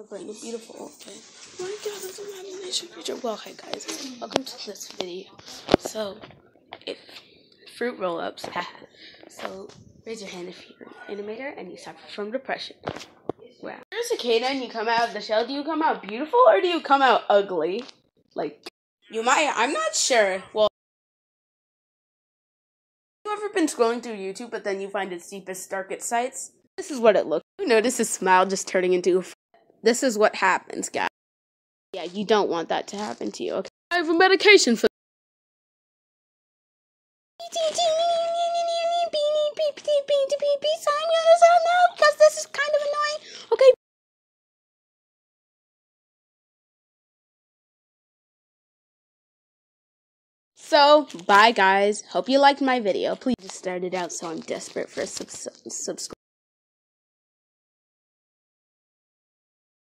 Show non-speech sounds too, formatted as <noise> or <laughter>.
a beautiful day. Oh my god, that's an imagination creature. Well, hey guys, welcome to this video. So, if fruit roll-ups, <laughs> so raise your hand if you're an animator and you suffer from depression. Wow. If you're a cicada and you come out of the shell, do you come out beautiful or do you come out ugly? Like, you might, I'm not sure. Well, you ever been scrolling through YouTube but then you find its deepest, darkest sites? This is what it looks. You notice his smile just turning into a this is what happens, guys. Yeah, you don't want that to happen to you, okay? I have a medication for because this is kind of annoying. Okay. So, bye guys. Hope you liked my video. Please just started out so I'm desperate for a sub subscribe.